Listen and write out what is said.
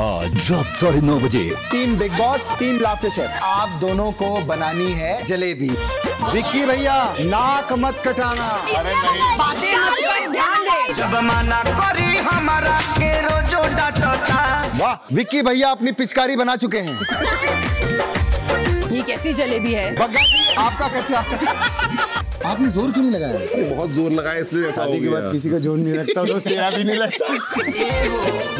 आज रात साढ़े नौ बजे। Team Bigg Boss team Laughter chef आप दोनों को बनानी है जलेबी। विक्की भैया नाक मत कटाना। अरे नहीं। बातें मत कर ध्यान दे। जब माना करी हमारा के रोजो डांटता। वाह विक्की भैया अपनी पिचकारी बना चुके हैं। ये कैसी जलेबी है? बग्गा आपका कच्चा। आपने ज़ोर क्यों नहीं लगाया? बहुत ज़ोर लगाया इसलिए ऐसा हो गया। के बाद किसी का ज़ोर नहीं लगता दोस्त तेरा भी नहीं लगता।